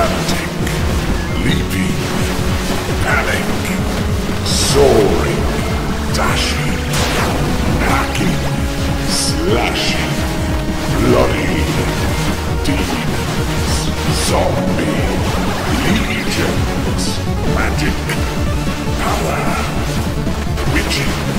frantic, leaping, panic, soaring, dashing, hacking, slashing, bloody, deep, zombie, legions, magic, power, witching,